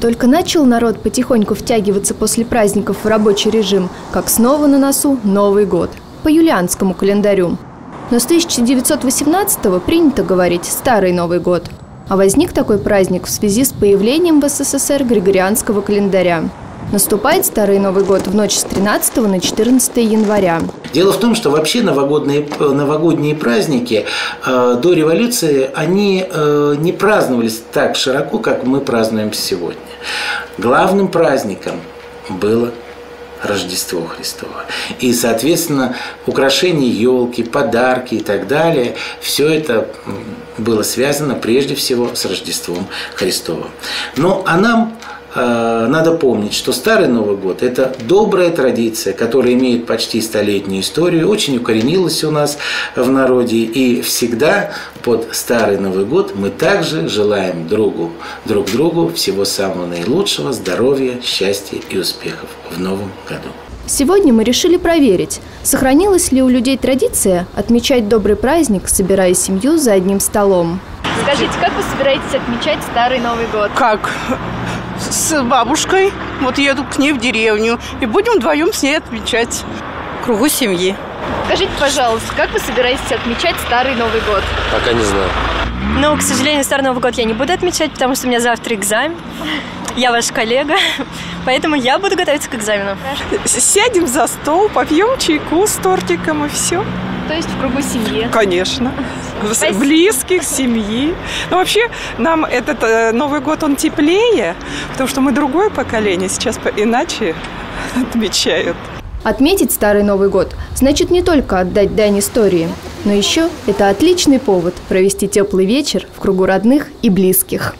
Только начал народ потихоньку втягиваться после праздников в рабочий режим, как снова на носу Новый год по юлианскому календарю. Но с 1918-го принято говорить «Старый Новый год». А возник такой праздник в связи с появлением в СССР Григорианского календаря. Наступает Старый Новый год в ночь с 13 на 14 января. Дело в том, что вообще новогодние, новогодние праздники э, до революции, они э, не праздновались так широко, как мы празднуем сегодня. Главным праздником было Рождество Христово. И, соответственно, украшения елки, подарки и так далее, все это было связано прежде всего с Рождеством Христовым. Ну, а нам Э, надо помнить, что Старый Новый год – это добрая традиция, которая имеет почти столетнюю историю, очень укоренилась у нас в народе, и всегда под Старый Новый год мы также желаем другу, друг другу всего самого наилучшего, здоровья, счастья и успехов в новом году. Сегодня мы решили проверить, сохранилась ли у людей традиция отмечать добрый праздник, собирая семью за одним столом. Скажите, как вы собираетесь отмечать Старый Новый год? Как? С бабушкой. Вот еду к ней в деревню. И будем вдвоем с ней отмечать. кругу семьи. Скажите, пожалуйста, как вы собираетесь отмечать Старый Новый год? Пока не знаю. Ну, к сожалению, Старый Новый год я не буду отмечать, потому что у меня завтра экзамен. Я ваш коллега, поэтому я буду готовиться к экзамену. Сядем за стол, попьем чайку с тортиком и все. То есть в кругу семьи? Конечно. Спасибо. Близких, семьи. Но вообще нам этот э, Новый год, он теплее, потому что мы другое поколение, сейчас иначе отмечают. Отметить Старый Новый год значит не только отдать дань истории, но еще это отличный повод провести теплый вечер в кругу родных и близких.